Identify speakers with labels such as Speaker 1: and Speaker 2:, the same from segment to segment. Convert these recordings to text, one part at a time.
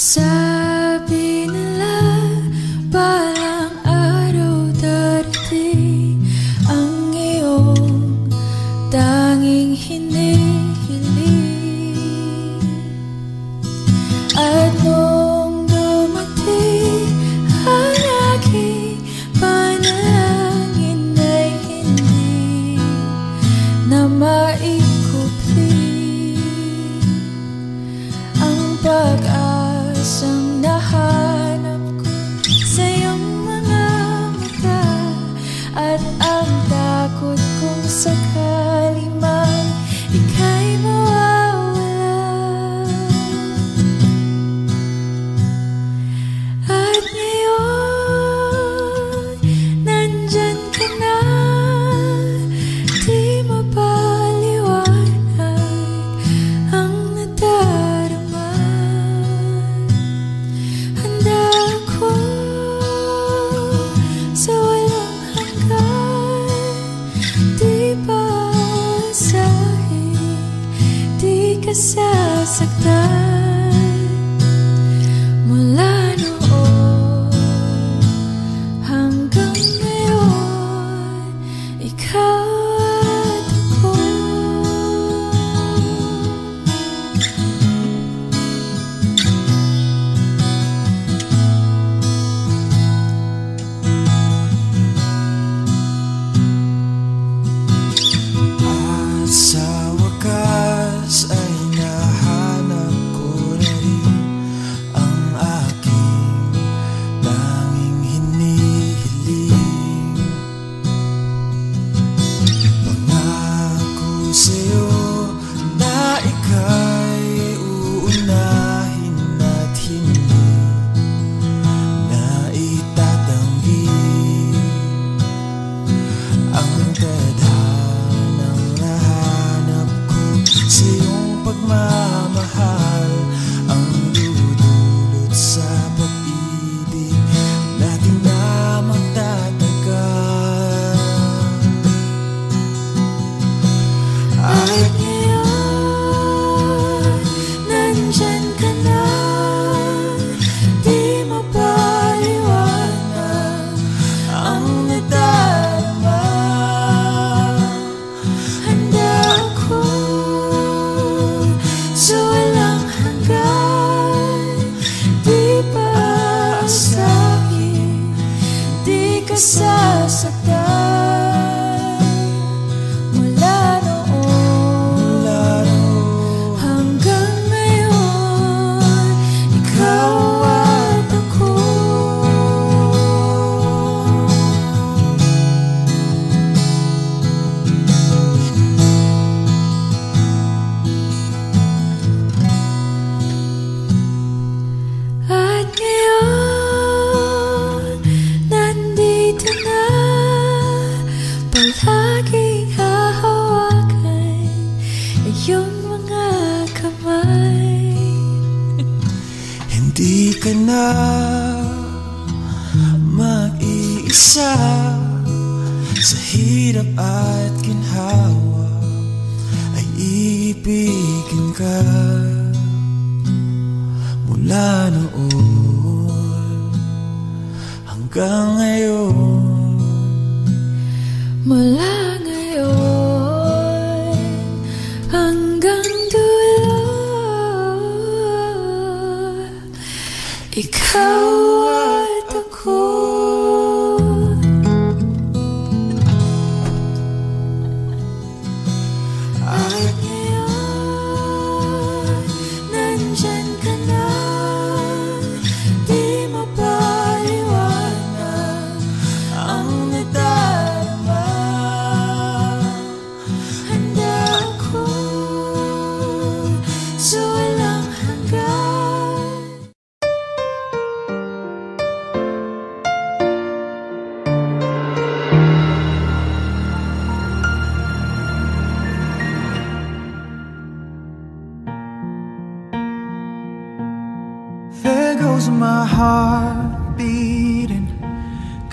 Speaker 1: Sabi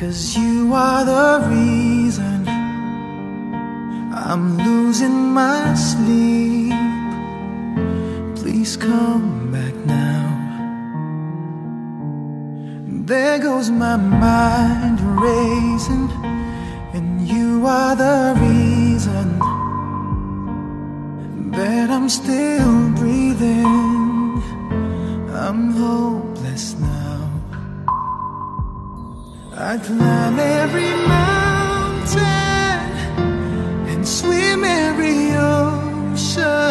Speaker 2: Cause you are the reason I'm losing my sleep. Please come back now. There goes my mind racing And you are the reason That I'm still breathing. I'm hopeless now. I climb every mountain and swim every ocean.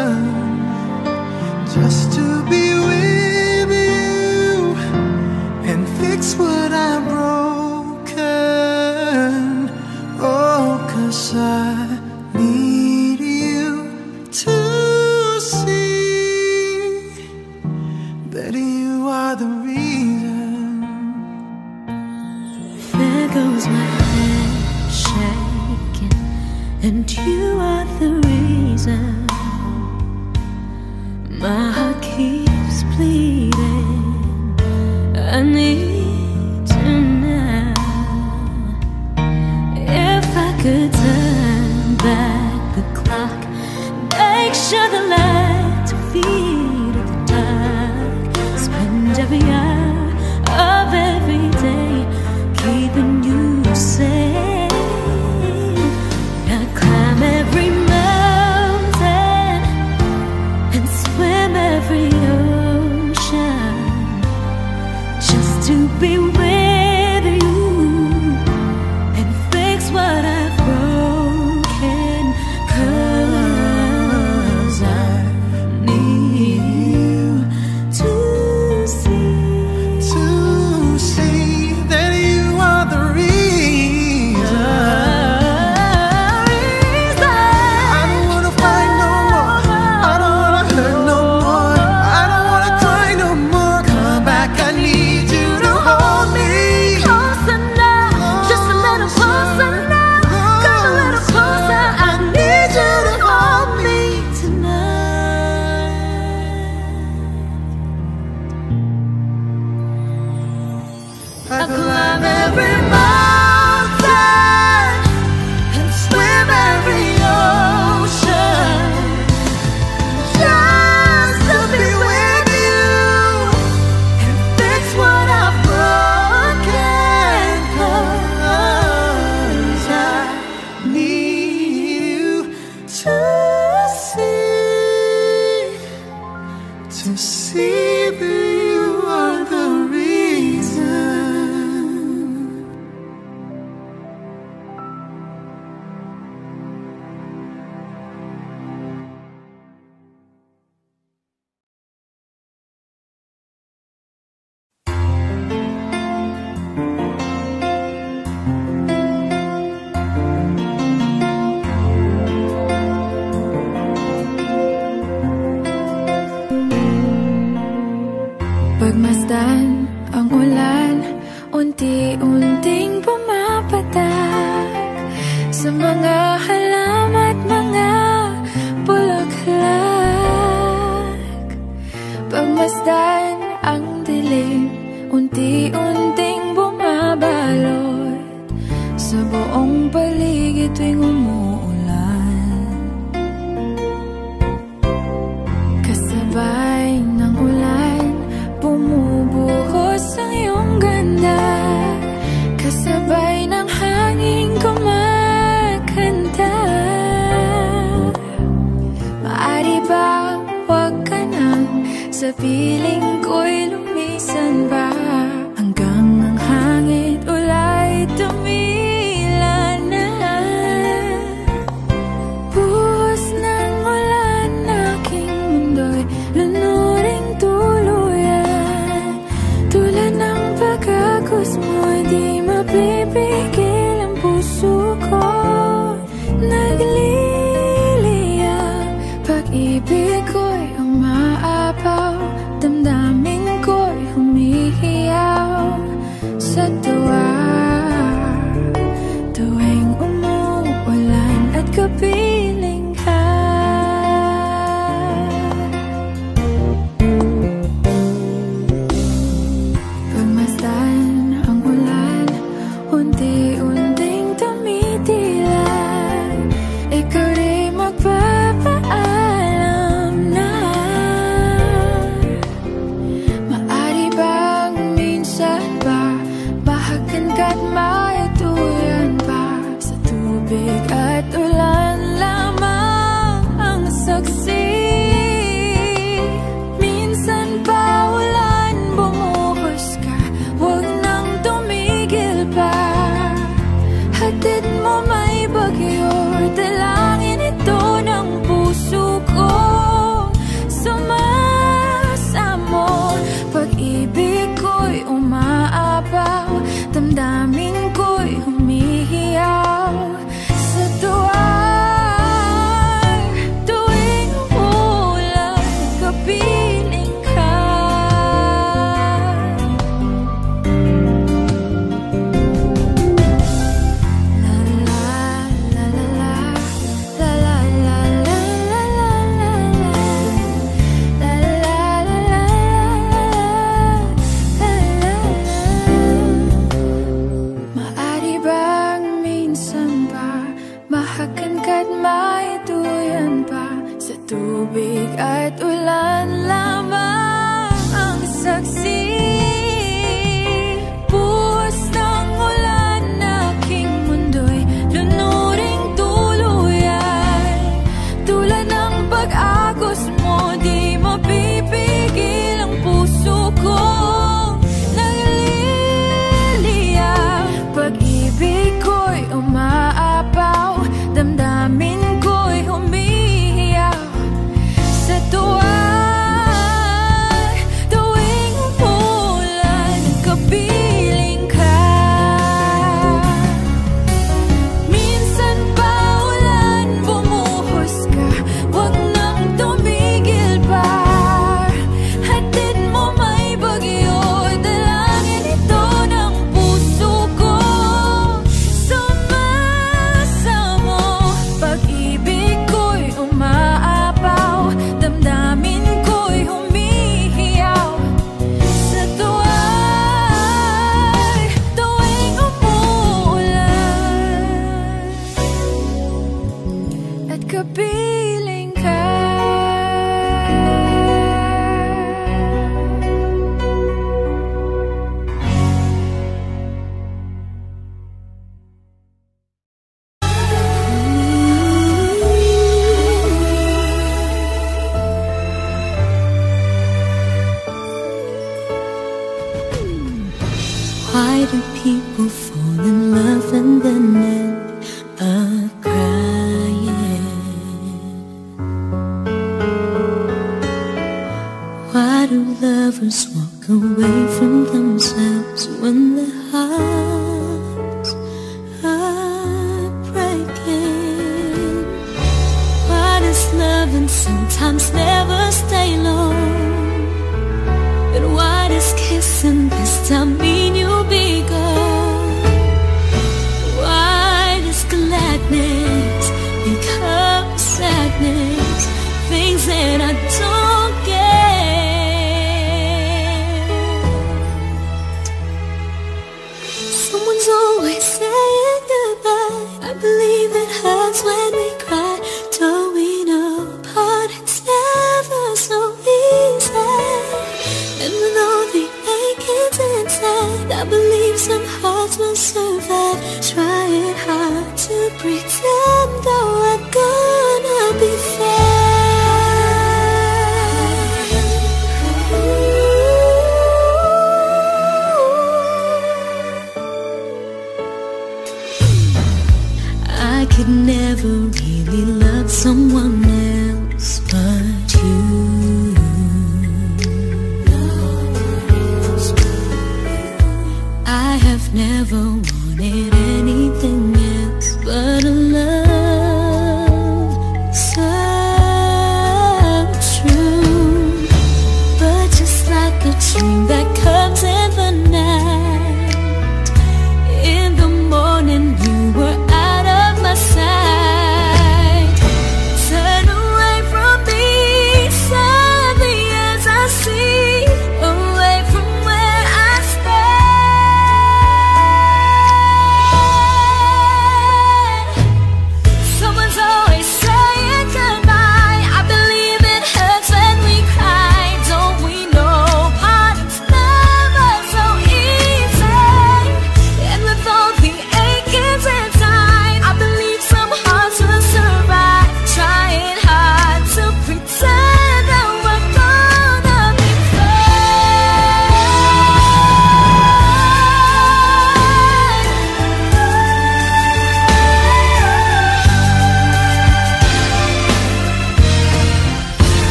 Speaker 2: I
Speaker 1: climb every mountain.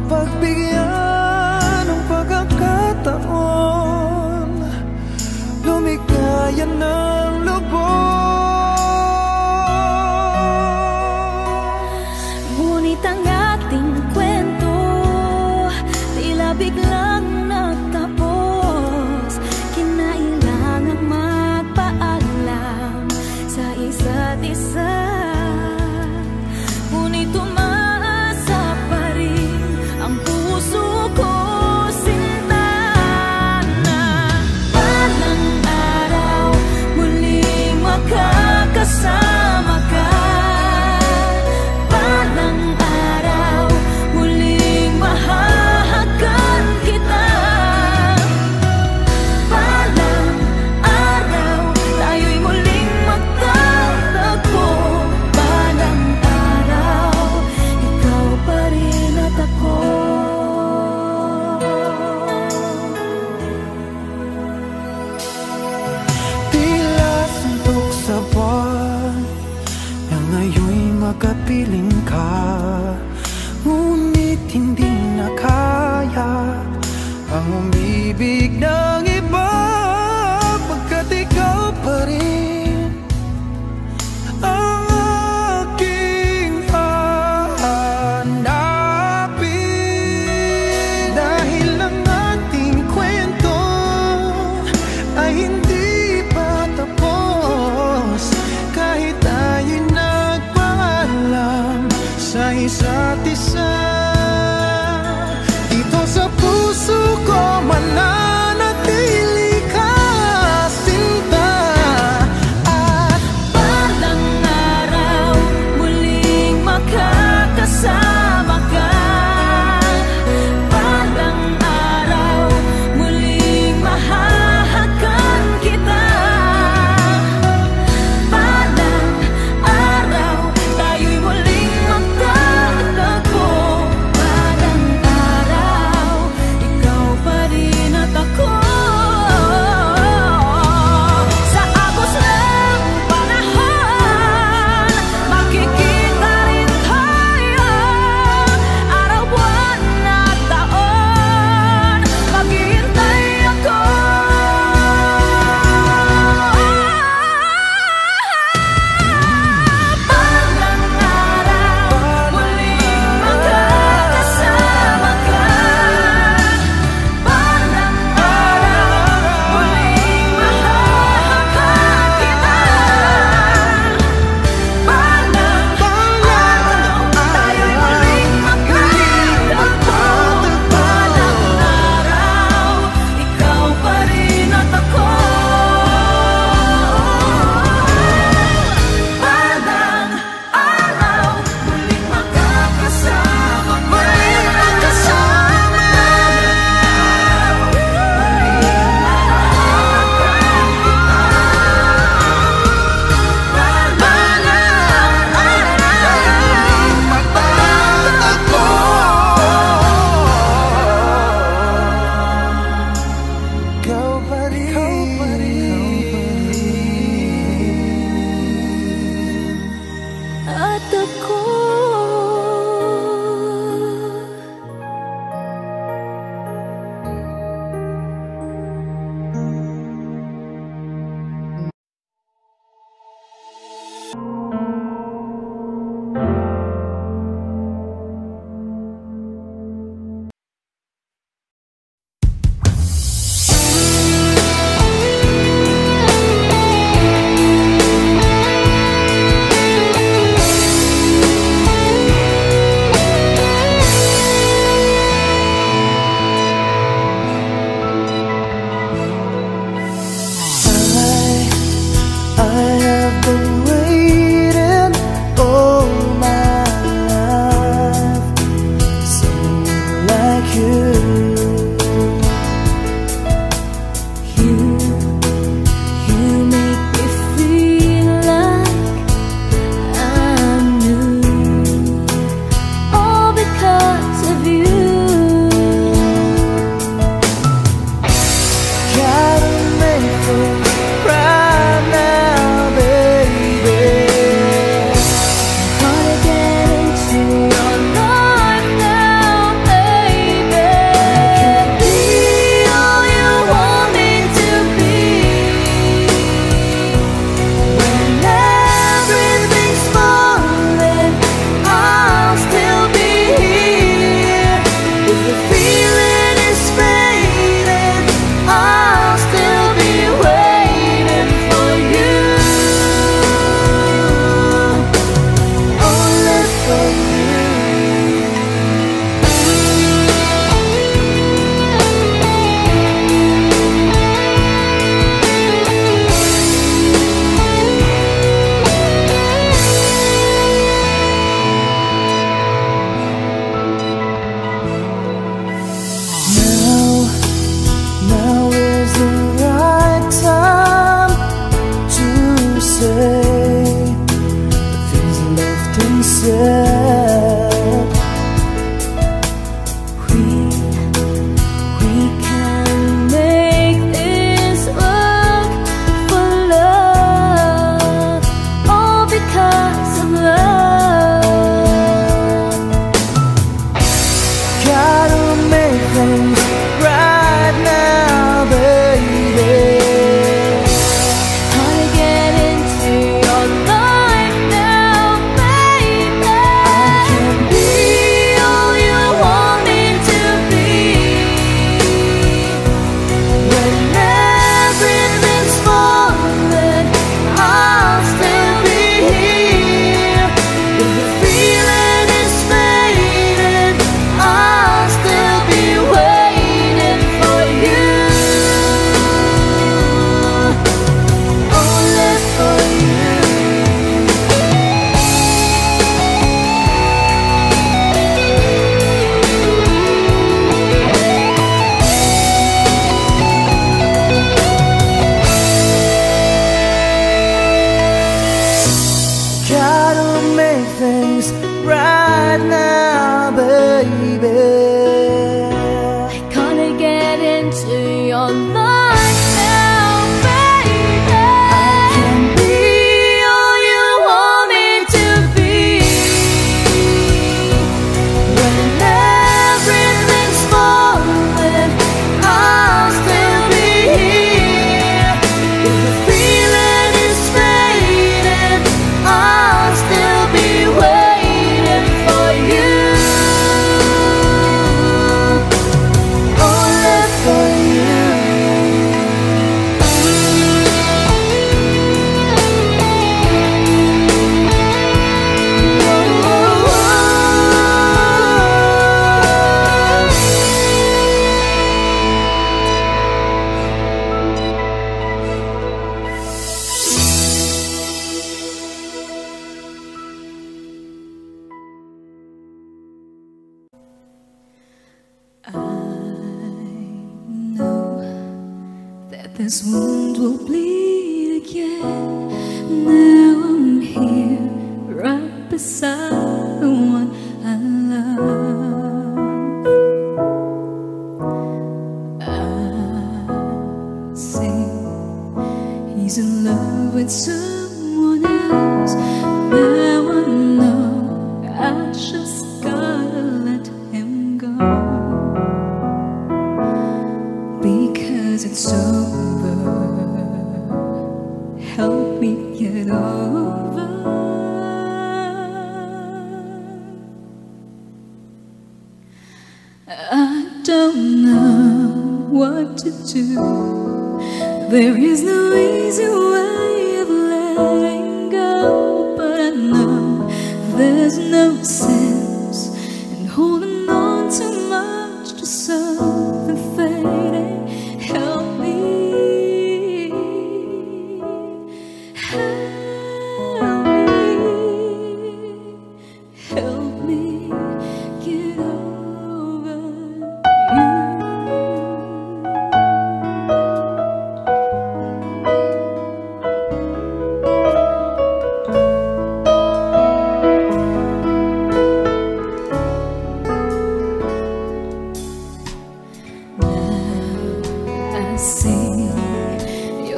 Speaker 2: Mapagbigyan ng pagkakataon. Lumigaya ng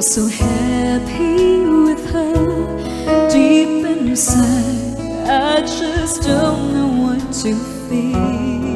Speaker 1: so happy with her. Deep inside, I just don't know what to feel.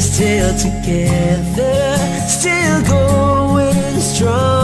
Speaker 1: Still
Speaker 3: together, still going strong.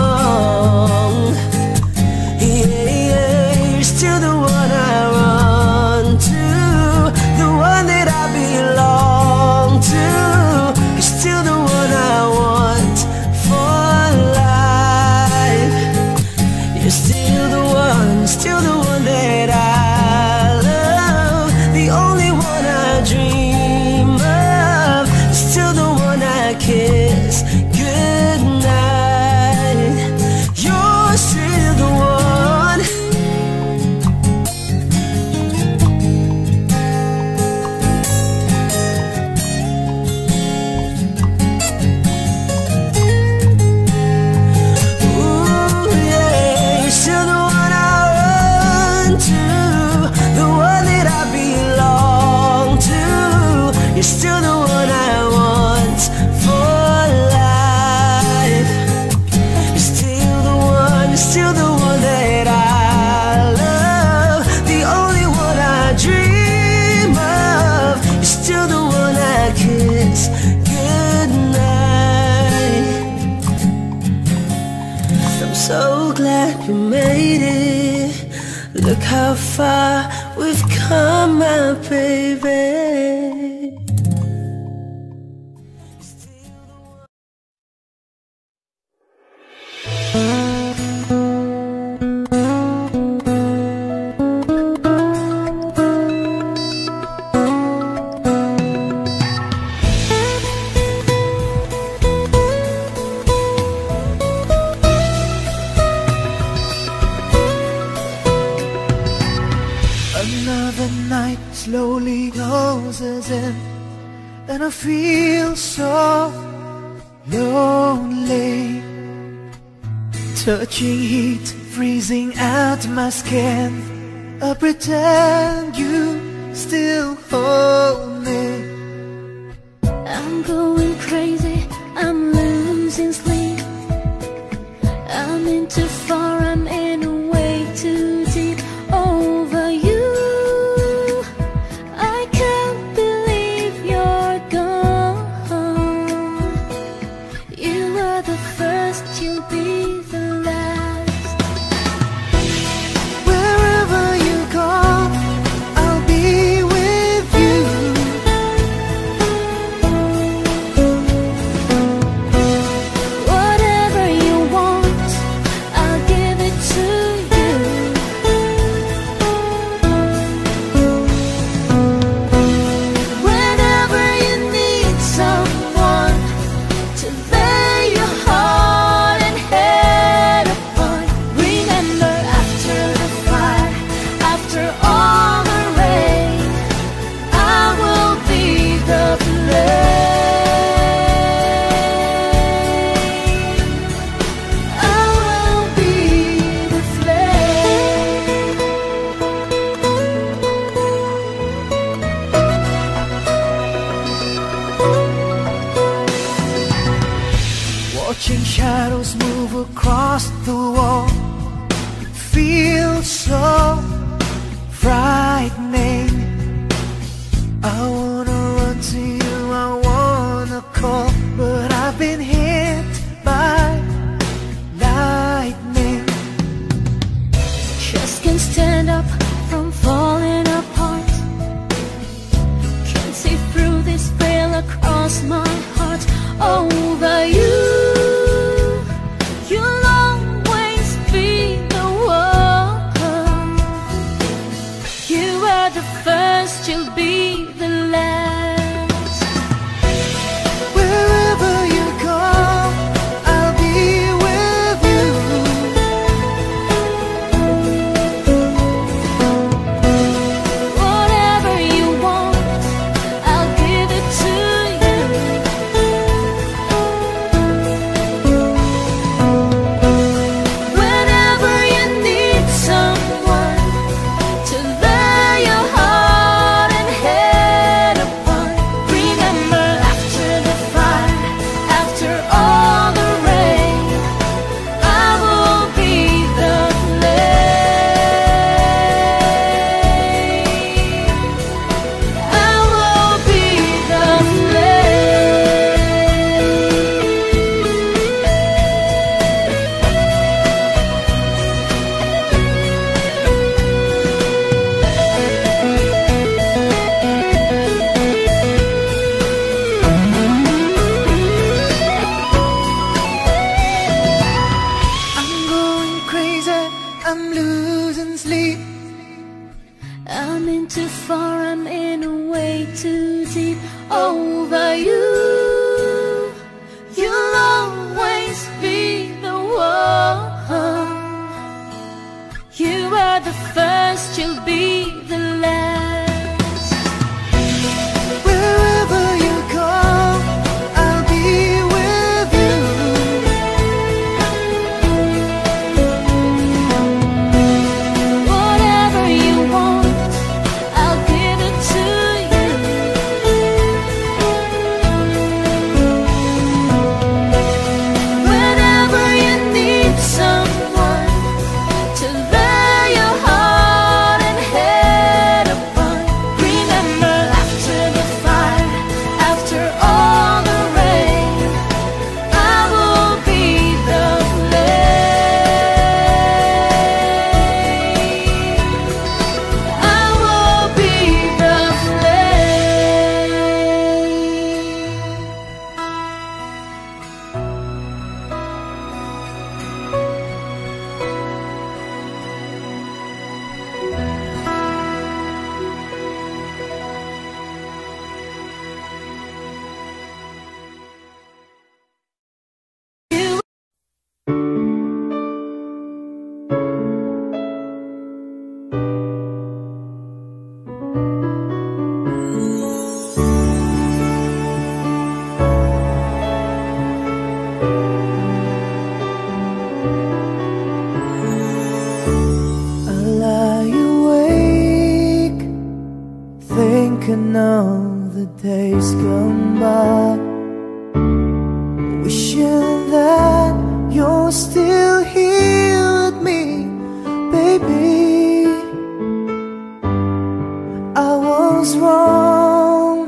Speaker 2: was wrong.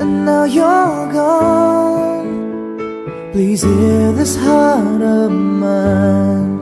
Speaker 2: And now you're gone. Please hear this heart of mine.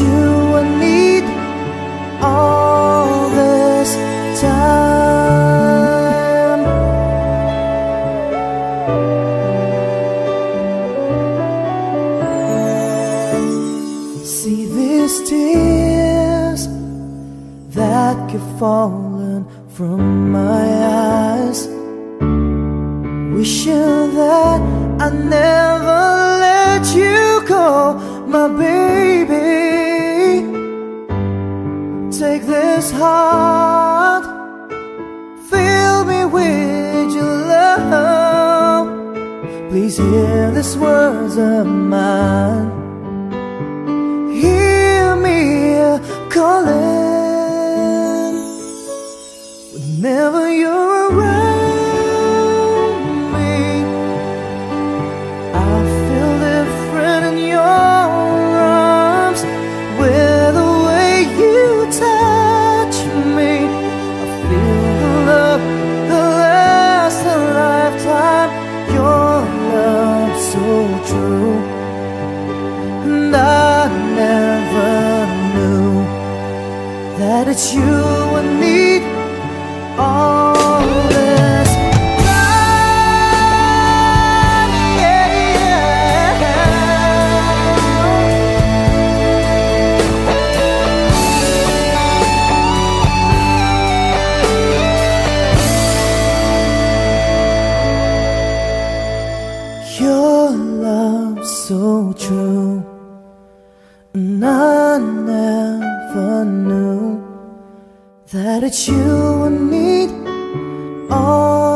Speaker 2: you.
Speaker 4: Please hear these words of mine. so true And I never knew That it's you I need all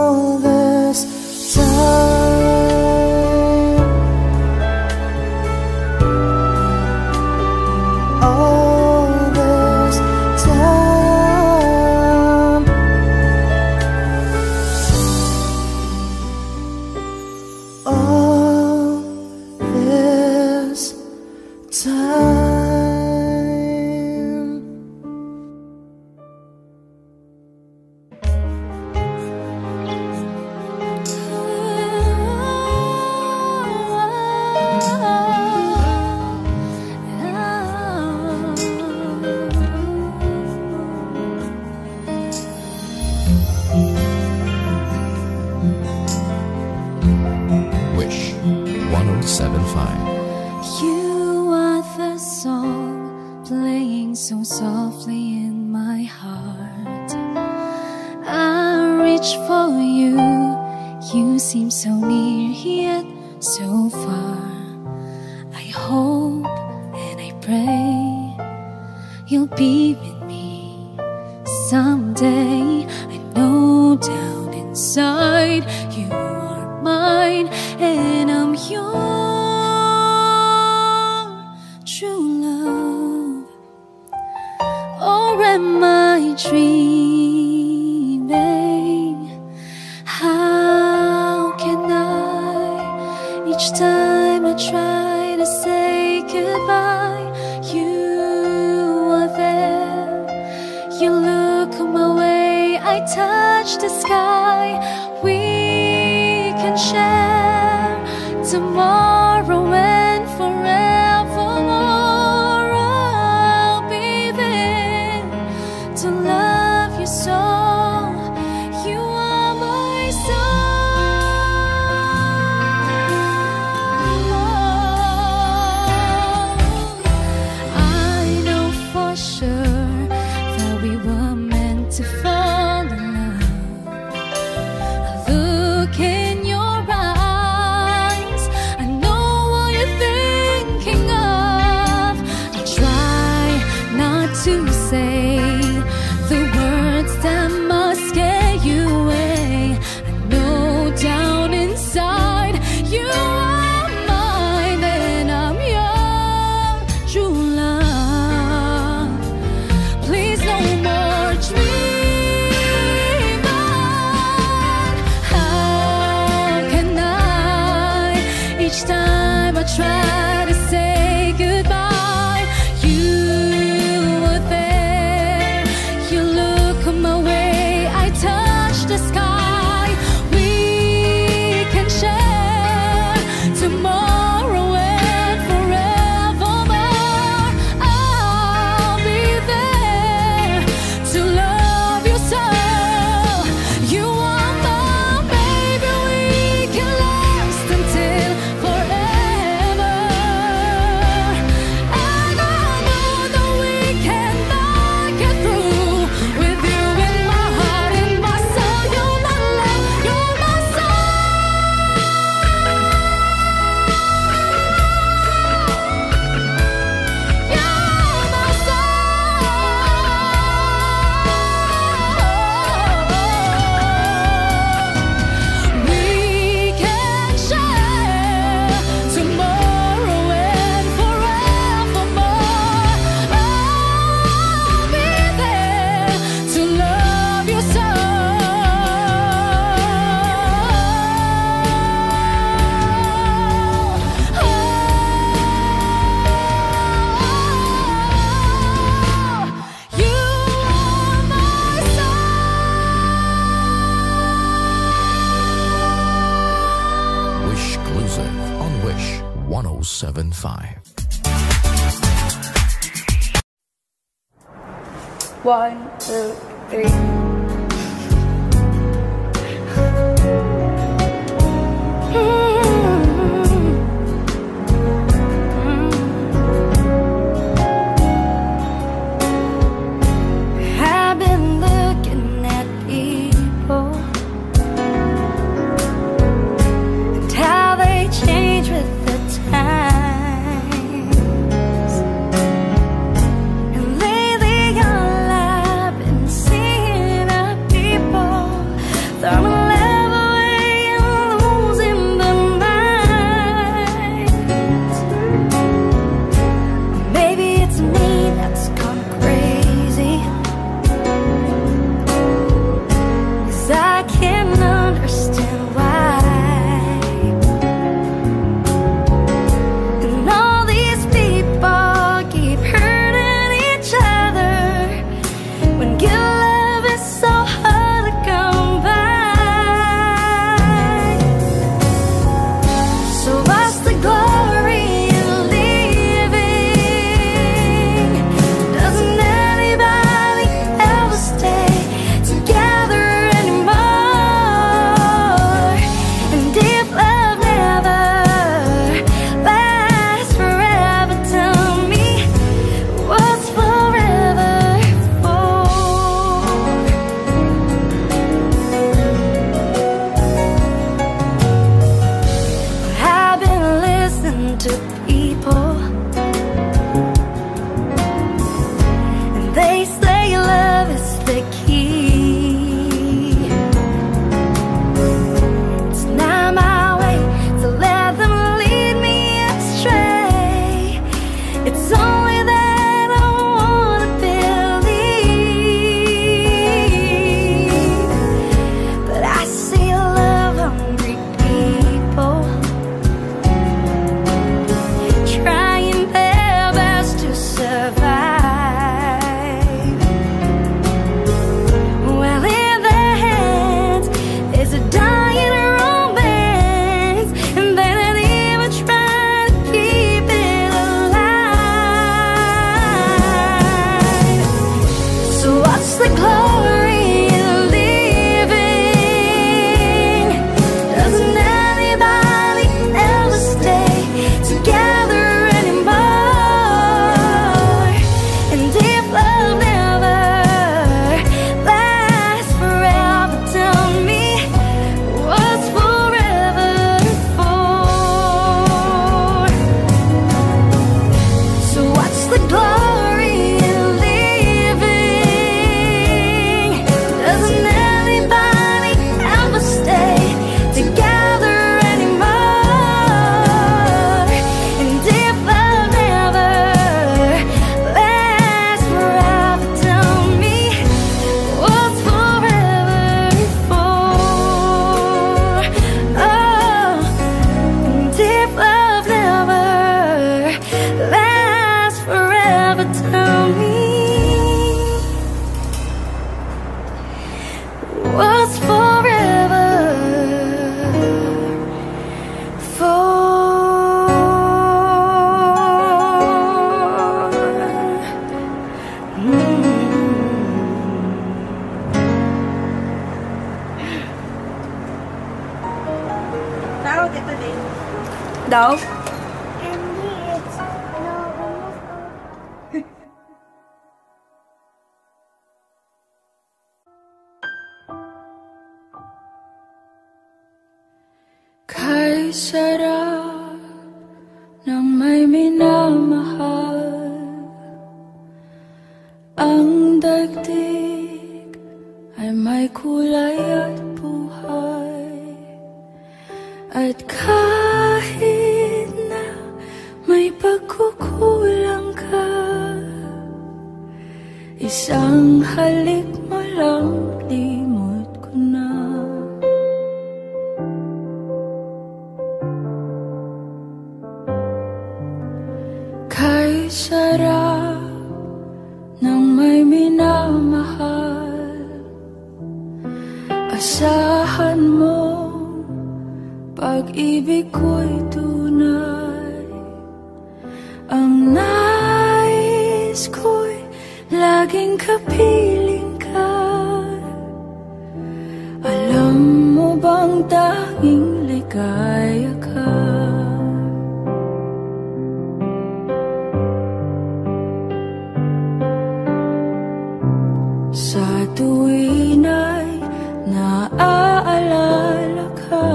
Speaker 1: Marina'y naaalala ka.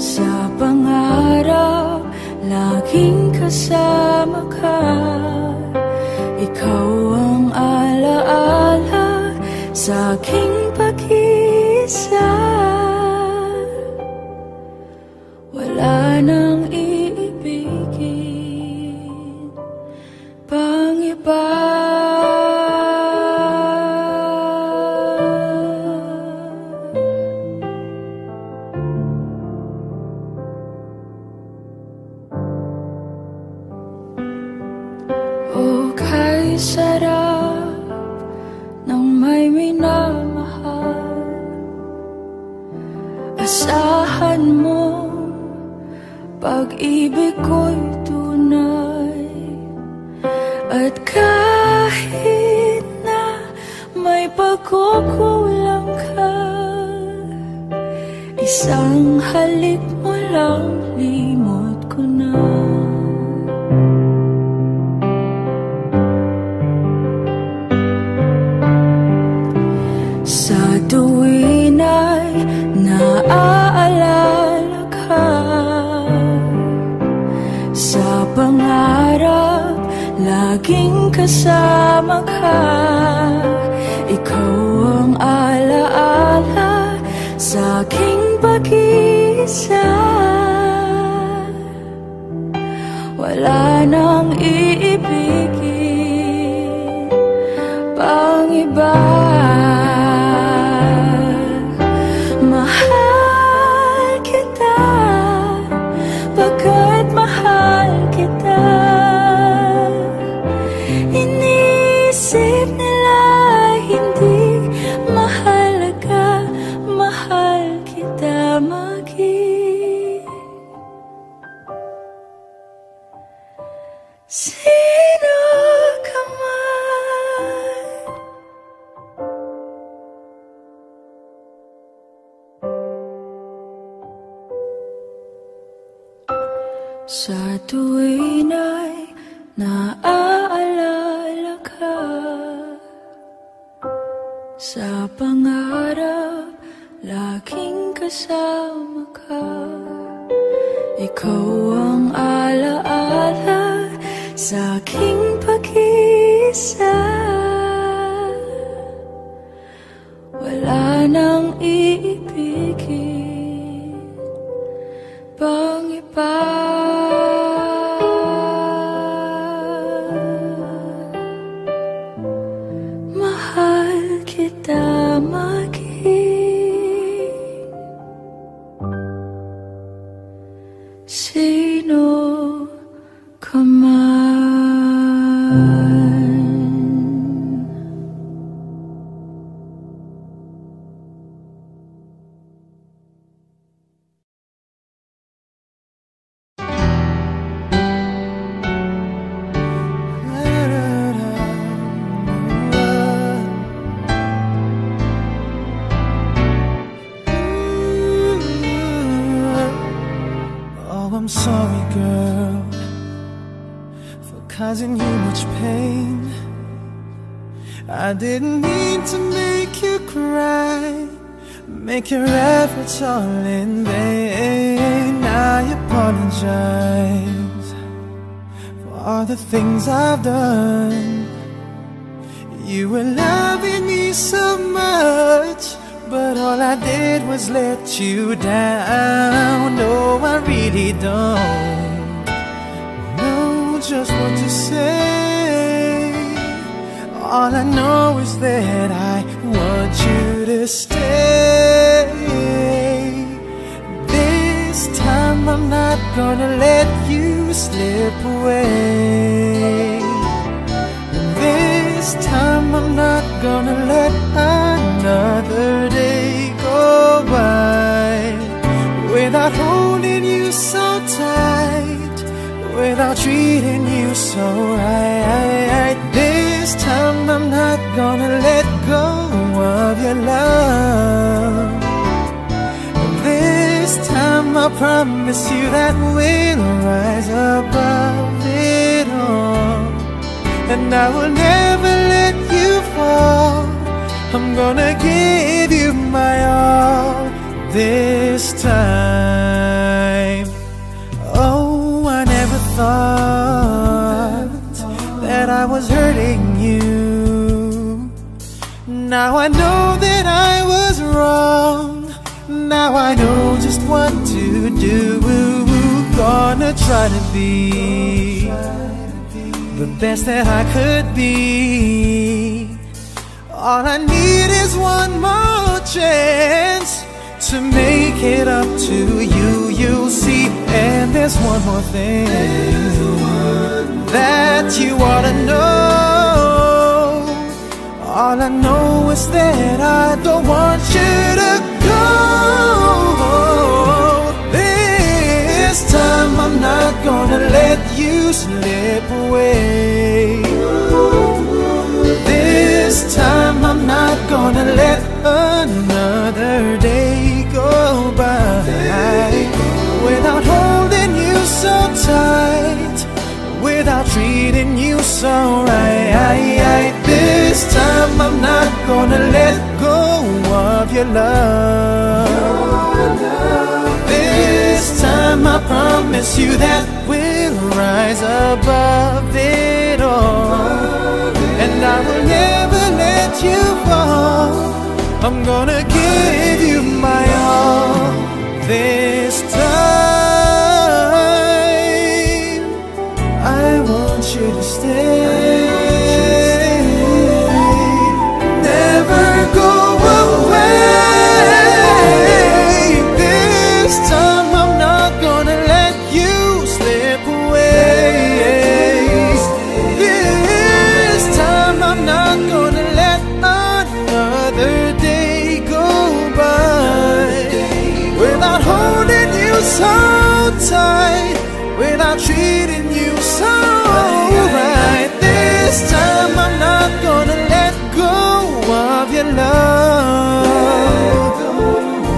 Speaker 1: Sa pangarap, laging kasama ka. Ikaw ang alaala sa aking pag-isa Sa pangarap, laging kasama ka. Ikaw ang alaala sa aking pag-iisa. Wala nang
Speaker 2: it's all in vain I apologize For all the things I've done? And I will never let you fall. I'm gonna give you my all This time. Oh, I never thought That I was hurting you. Now I know that I was wrong. Now I know just what to do. Gonna try to be the best that I could be. All I need is one more chance to make it up to you, you see. And there's one more thing that you ought to know. All I know is that I don't want you to This time I'm not gonna let you slip away. This time I'm not gonna let another day go by without holding you so tight, without treating you so right. This time I'm not gonna let go of your love this time I promise you that we'll rise above it all. And I will never let you fall. I'm gonna give you my all. This so tight when I'm treating you so right. This time I'm not gonna let go of your love.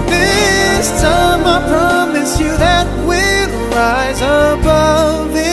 Speaker 2: This time I promise you that we'll rise above it.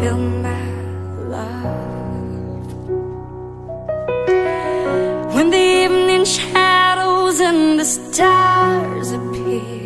Speaker 5: feel my love when the evening shadows and the stars appear.